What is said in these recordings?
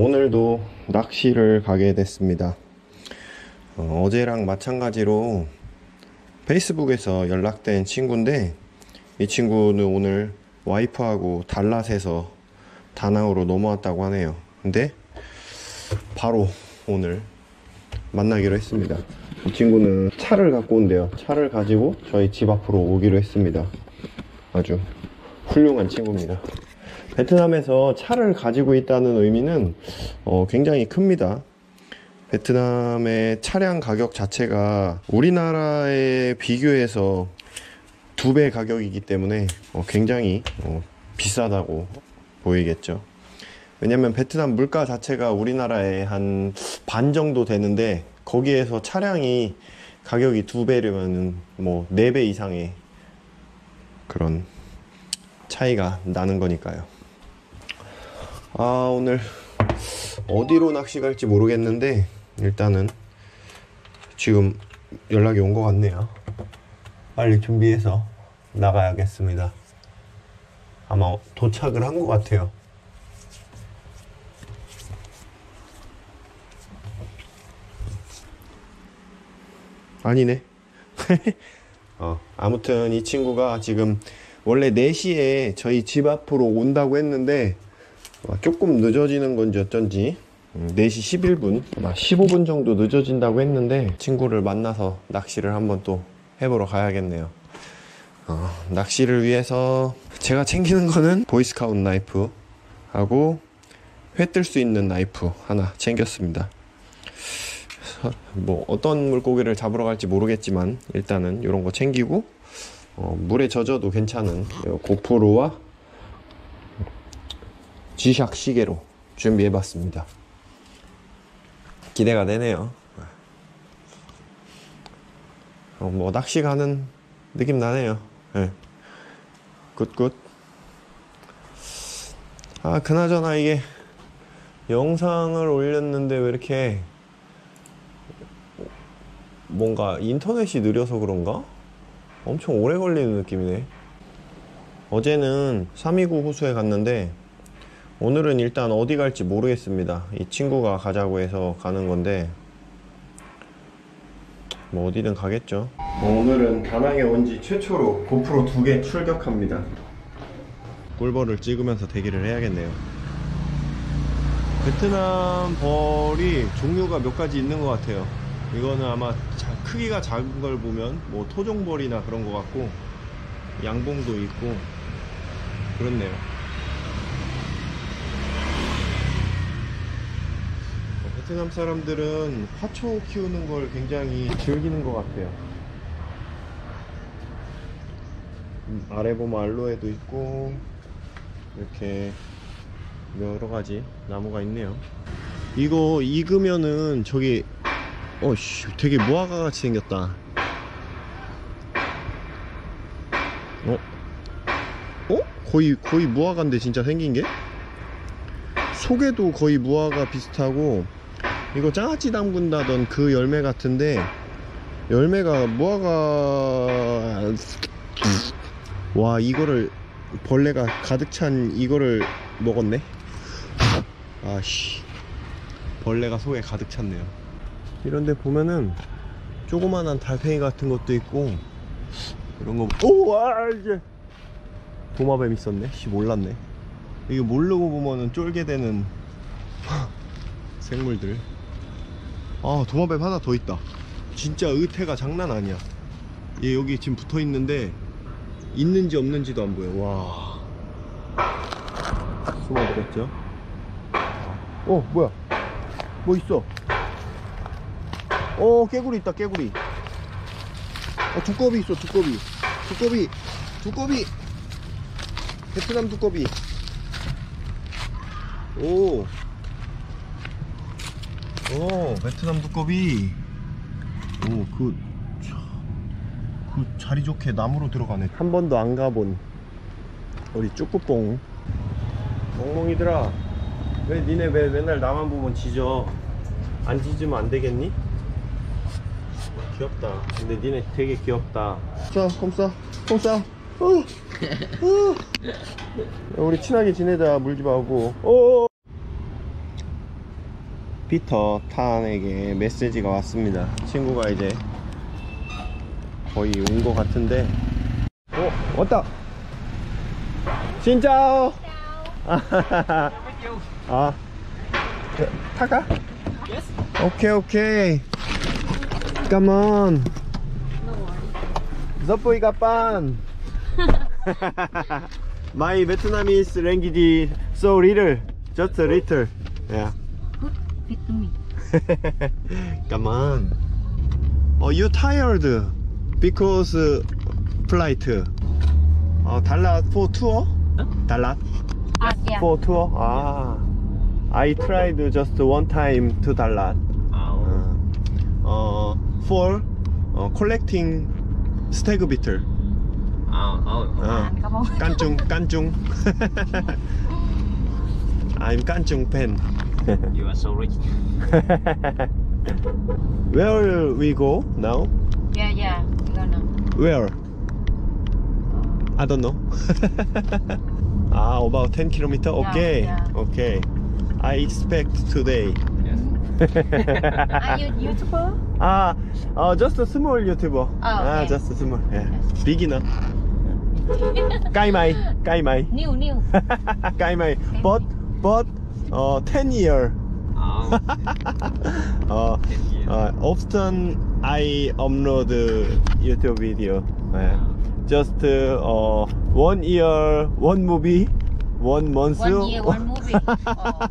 오늘도 낚시를 가게 됐습니다. 어, 어제랑 마찬가지로 페이스북에서 연락된 친구인데 이 친구는 오늘 와이프하고 달랏에서 다낭으로 넘어왔다고 하네요. 근데 바로 오늘 만나기로 했습니다. 이 친구는 차를 갖고 온대요. 차를 가지고 저희 집 앞으로 오기로 했습니다. 아주 훌륭한 친구입니다. 베트남에서 차를 가지고 있다는 의미는 어, 굉장히 큽니다. 베트남의 차량 가격 자체가 우리나라에 비교해서 두 배 가격이기 때문에 어, 굉장히 어, 비싸다고 보이겠죠. 왜냐면 베트남 물가 자체가 우리나라의 한 반 정도 되는데 거기에서 차량이 가격이 두 배려면 뭐네 배 이상의 그런 차이가 나는 거니까요. 아, 오늘 어디로 낚시 갈지 모르겠는데 일단은 지금 연락이 온 것 같네요. 빨리 준비해서 나가야겠습니다. 아마 도착을 한 것 같아요. 아니네. 어, 아무튼 이 친구가 지금 원래 4시에 저희 집 앞으로 온다고 했는데 어, 조금 늦어지는 건지 어쩐지 음, 4시 11분, 아마 15분 정도 늦어진다고 했는데 친구를 만나서 낚시를 한번 또 해보러 가야겠네요. 어, 낚시를 위해서 제가 챙기는 거는 보이스카웃 나이프 하고 회 뜰 수 있는 나이프 하나 챙겼습니다. 뭐 어떤 물고기를 잡으러 갈지 모르겠지만 일단은 이런 거 챙기고 어, 물에 젖어도 괜찮은 고프로와 G샥 시계로 준비해봤습니다. 기대가 되네요. 어, 뭐 낚시 가는 느낌 나네요. 네. good good. 아 그나저나 이게 영상을 올렸는데 왜 이렇게 뭔가 인터넷이 느려서 그런가? 엄청 오래 걸리는 느낌이네. 어제는 329 호수에 갔는데 오늘은 일단 어디 갈지 모르겠습니다. 이 친구가 가자고 해서 가는 건데 뭐 어디든 가겠죠. 오늘은 다낭에 온 지 최초로 고프로 두 개 출격합니다. 꿀벌을 찍으면서 대기를 해야겠네요. 베트남 벌이 종류가 몇 가지 있는 것 같아요. 이거는 아마 자, 크기가 작은 걸 보면 뭐 토종벌이나 그런 것 같고 양봉도 있고 그렇네요. 베트남 사람들은 화초 키우는 걸 굉장히 즐기는 것 같아요. 음, 아래 보면 알로에도 있고 이렇게 여러 가지 나무가 있네요. 이거 익으면은 저기 어씨 되게 무화과 같이 생겼다. 어? 어? 거의 거의 무화과인데 진짜 생긴 게? 속에도 거의 무화과 비슷하고 이거 장아찌 담근다던 그 열매 같은데 열매가 무화과 와 이거를 벌레가 가득 찬 이거를 먹었네? 아씨 벌레가 속에 가득 찼네요. 이런데 보면은 조그만한 달팽이 같은 것도 있고 이런 거 오아 이제 도마뱀 있었네? 씨 몰랐네. 이게 모르고 보면은 쫄게 되는 생물들 아 도마뱀 하나 더 있다. 진짜 의태가 장난 아니야. 얘 여기 지금 붙어 있는데 있는지 없는지도 안 보여. 와. 숨어버렸죠? 어 뭐야? 뭐 있어? 어 깨구리 있다 깨구리. 어 두꺼비 있어 두꺼비. 두꺼비 두꺼비. 베트남 두꺼비. 오. 오, 베트남 두꺼비. 오, 그, 차, 그 자리 좋게 나무로 들어가네. 한 번도 안 가본 우리 쭈꾸뽕. 멍멍이들아, 왜 니네 왜 맨날 나만 보면 짖어? 안 짖으면 안 되겠니? 귀엽다. 근데 니네 되게 귀엽다. 자, 컴싸, 컴싸. 어, 어. 우리 친하게 지내자, 물지 말고. 어. 피터 탄에게 메시지가 왔습니다. 친구가 이제 거의 온 것 같은데. 어, 왔다! 진짜오! 아, 그, 타가? 오케이, 오케이. Come on. Zapoy kapan. My Vietnamese language so little, just a little. Yeah. Good fit to me. Come on. Oh, you tired because uh, flight. 어, 달랏 for tour? 달랏 Ah, yeah. for tour? 아, I tried just one time to 달랏. 어, 어, for 어, collecting stag beetle. Oh, oh, 어, Come on. 깐중, 깐중. I'm 깐중 fan. you are so rich. Where will we go now? Yeah, yeah. You gonna. Where? I don't know. ah, about 10 kilometer? Yeah, Okay. yeah. Okay. I expect today. Yes. Are you YouTuber? ah, uh, just a small YouTuber. ah, okay. just a small. Yeah. Beginner. Kaimai. Kaimai. New, new. Kaimai. But, but, uh, 10 year. Oh, uh, 10 years. uh, often I upload YouTube video. Yeah. Just uh, uh, one year, one movie, one month. One year, one movie. Oh.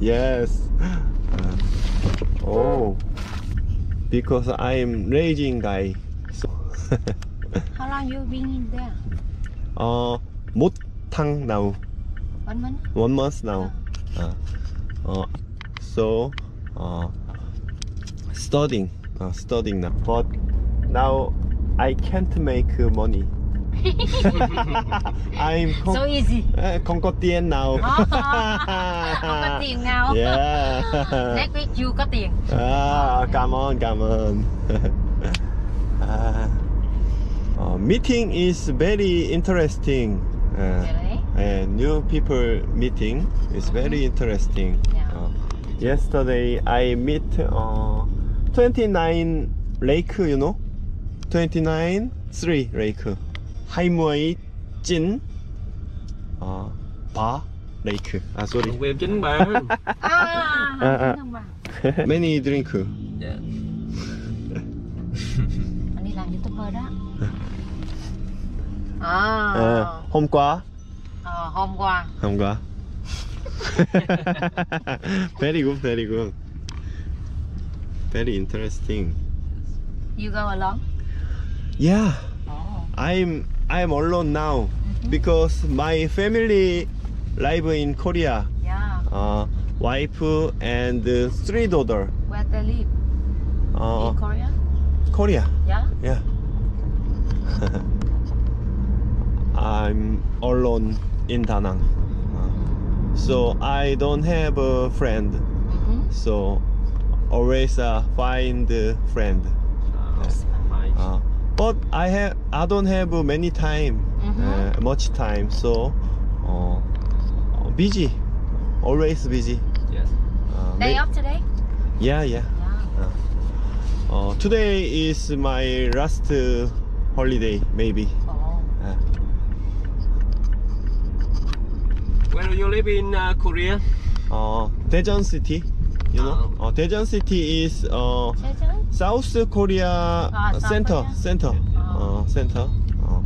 yes. Uh, oh, because I'm raging guy. So, How long you been in there? uh, 못탕 now. One month? One month now. Uh, uh, so, uh, studying, uh, studying now. But now I can't make uh, money. I'm con- So easy. uh, không có tiền now. Không có tiền nào. Yeah. Next week you có tiền. Ah, come on, come on. Ah, uh, meeting is very interesting. Uh? And new people meeting is very interesting. Yeah. Uh, yesterday I meet uh, 29 lake, you know, 29 three lake. Hai Chin, uh, Ba lake. Ah, sorry. Về chính bạn. À, À, à. không bằng. Many drink. Yeah. Anh đi làm YouTuber đó. À. Uh, hôm qua, Ờ, hôm qua. hôm qua. very good, very good. Very interesting. You go alone? Yeah. Oh. I'm I'm alone now because my family live in Korea. Yeah. Uh, wife and three daughter. Where they live? Uh, In Korea? Korea. Yeah. Yeah. I'm alone in Da Nang. Uh, so I don't have a friend. Mm-hmm. So always uh, find a friend. Oh. Uh, but I have I don't have many time, Mhm. uh, much time. So uh, busy, always busy. Yes. Day may- off today? Yeah, yeah. Yeah. Uh, today is my last uh, holiday, maybe. Where do you live in uh, Korea? uh, Daejeon City, you know. Uh, Daejeon City is uh, chơi. South Korea Ah, uh, South center, Korea. center, Ah. uh, center. Uh,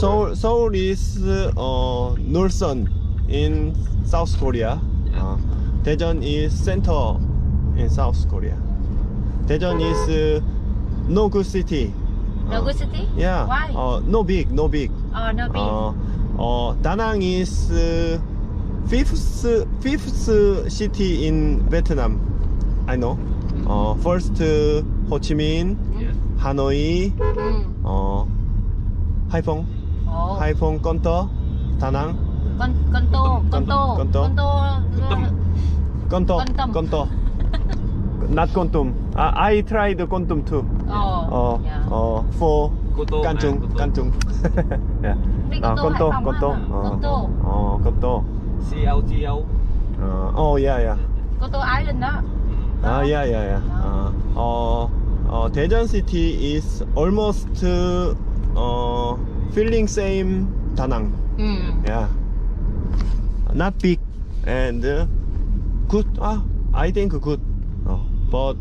Seoul, Seoul is uh, Northern in South Korea. Uh, Daejeon is center in South Korea. Daejeon is uh, no good city. No Uh, good city? Yeah. Why? Uh, no big, no big. oh, no big. Uh, uh, Da Nang is uh, fifth fifth city in Vietnam. I know. Uh, first uh, Ho Chi Minh. Hanoi, ừ. uh, Hai Phong, Ồ. Hai Phong, Con To, Da Nang, Con con tô, con tô, Con tô. con tô. Tâm. Con To, Con Tum. Con To. Not Con Tum. Uh, I tried Con Tum too. Uh, yeah. uh, for Tô. Can Trung. yeah. Đi Uh, Con Tô, Con To, Hải Phòng Uh, Tô. uh. CLTO. Uh, oh yeah, yeah. Koto Island đó. 아, yeah, yeah, yeah. 어, 어, 어, 대전 city is almost 어, feeling same 다낭. Ừ. Yeah. Not big and uh, good. Ah, I think good. Oh, but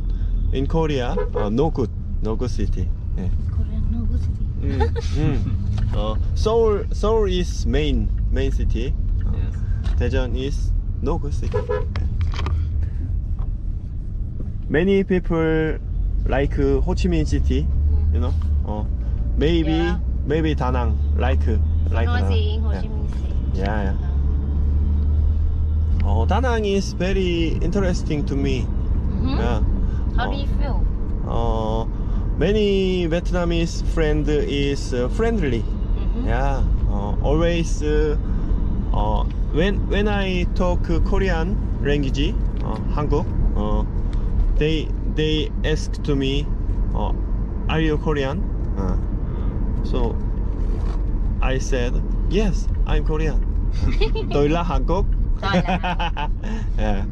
in Korea, uh, no good. No good city. Yeah. Korean no good city. Mm, mm. Uh, Seoul, Seoul is main main city. Uh, Yes. Daejeon is no good city. Many people like Ho Chi Minh City, you know. Uh, maybe Yeah. maybe Da Nang like like Da Nang. Hồ Chí Minh City. Yeah, yeah. Oh, Da Nang is very interesting to me. Mhm. Yeah. How do you feel? Many Vietnamese friend is uh, friendly. Mhm. Yeah. Uh, always uh, uh, when when I talk Korean language, uh, 한국, uh, they they ask to me, uh, "Are you Korean?" Uh, so I said, "Yes, I'm Korean." tôi là Hàn Quốc. Tôi là yeah.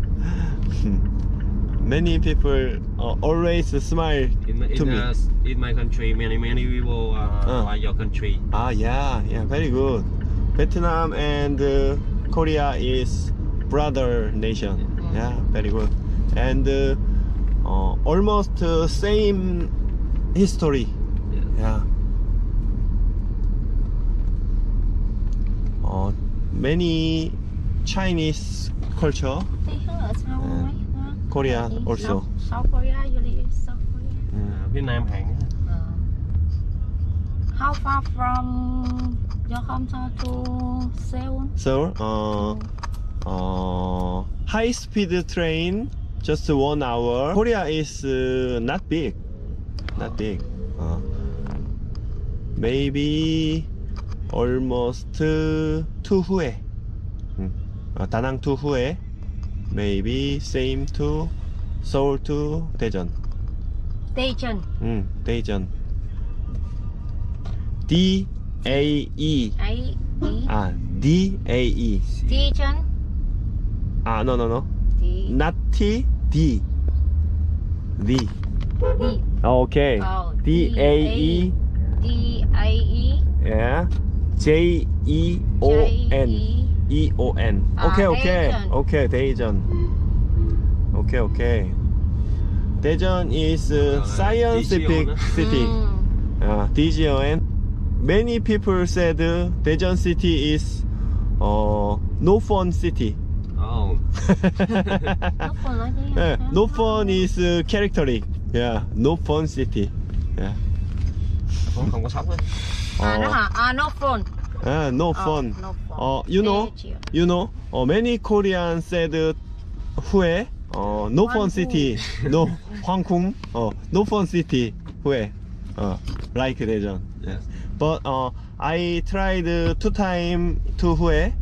Many people uh, always smile In, my- to in, me. uh, in my country, many many people uh, Uh. like your country. Ah, yeah, yeah, very good. Vietnam and uh, Korea is brother nation. Yeah, very good. And uh, uh, almost uh, same history. Yeah. Uh, many Chinese culture, Thì hướng ở sau Ừ. mấy ha? Korea also. South, South Korea usually South Korea. À, phía Nam Hàn How far from to Seoul? So, uh, uh, high speed train, just one hour. Korea is uh, not big, not big. Uh, maybe almost uh, to Hue. 음. 어, 다낭 to Hue. Maybe same to Seoul to 대전. Daejeon. 음, 대전. D A E. ấy ý 아, D A E. Daejeon 아, no, no, no. thì Not T, D. D. đi Okay. Oh, D A E. D A E Yeah. J E O N. J E O N. 아, Okay, okay. 대전. Okay, okay. 대전 is uh, 아, scientific DGO는? city. Ừ. Uh, DGON. Many people said uh, Daejeon city is uh, no fun city. Oh. Nó còn nói gì Yeah, hả? no fun is uh, characteristic. Yeah, no fun city. Yeah. Không, không có sóng á. à nó 어, hả à no phone ah, no Ờ, fun. no phone. 어, you know, Daejeon. you know, uh, many Koreans said uh, Hue, uh, no fun 황궁. city, no Hwangkung, uh, no fun city, Hue, uh, like Daejeon. Yes. But uh, I tried uh, two time to Hue.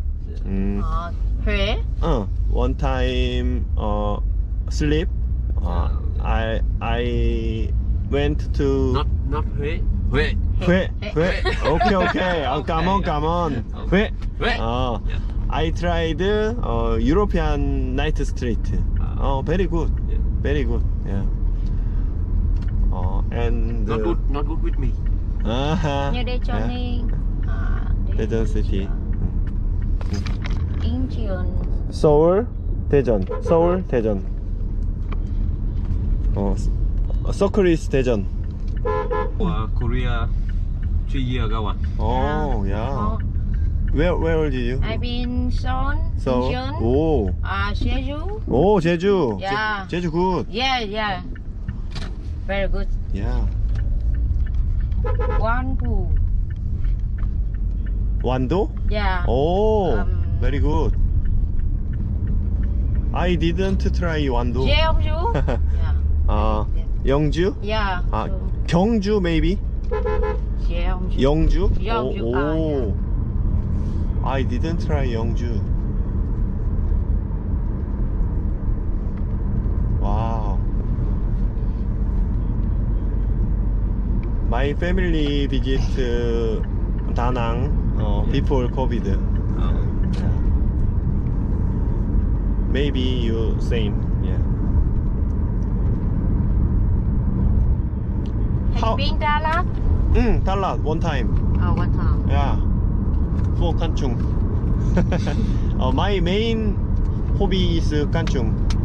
Mm, ờ Huế uh, one time uh, sleep. Uh, I I went to Not not Huế. Huế. Hue. Hue. Okay, okay. Oh, come on, come on. Uh. I tried uh, European night street. Ah. Oh, very good, Yeah. very good. Yeah. Uh, and Not uh, good, not good with me. Uh-huh. như Daejeon à, Daejeon City. Incheon 서울, 대전. 서울, 대전. 어, 서클리스 대전. Uh, Korea three years ago à. Oh, yeah. Where where did you? I've been Seoul So, Incheon 오, à Jeju 오 제주. Yeah. 제, 제주 굿. yeah yeah very good Gwangju 완도? yeah 오, Um, very good. I didn't try 완도. Jeonju yeah 아, 영주? yeah 아, so, 경주 maybe? Jeonju 영주? 영주, 오, 아, 오. I didn't try 영주. 와우. My family visit uh, 다낭 uh, before COVID. Oh. maybe you same. Yeah. Have How- you been Dallas? 응, 달라. One time. Oh, one time. Yeah. For kanchung. uh, my main hobby is kanchung. Oh. Yeah.